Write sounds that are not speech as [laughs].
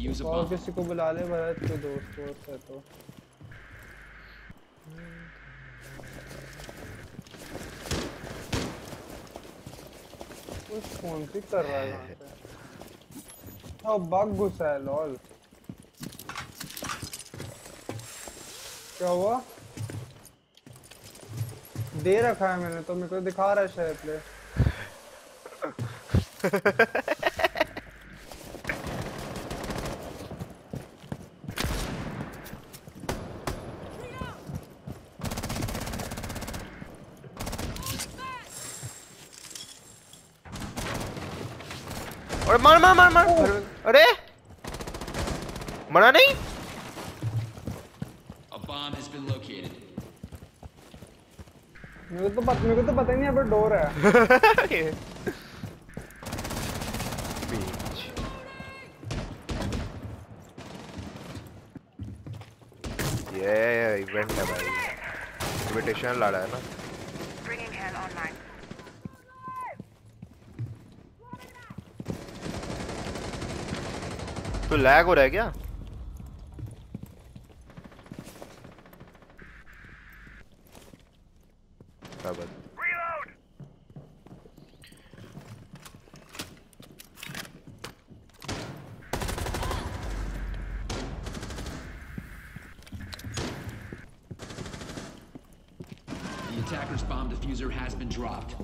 Defuse a और किसी को बुला ले भरत के दोस्त वोस्त है तो। कुछ फ़ोन से कर रहा है यहाँ पे। ओ बग घुसा है लॉल। क्या हुआ? दे रखा है मैंने तो मेरे को दिखा रहा है शायद प्ले [laughs] अरे मार मार मार मार। अरे। मरा नहीं? Bomb has been located. मेरे को तो पता मेरे को तो पता ही नहीं यहाँ पर डोर है. [laughs] ये इवेंट है भाई। इनविटेशन ला रहा है ना। तो लैग हो रहा है क्या क्या बात The attacker's bomb diffuser has been dropped.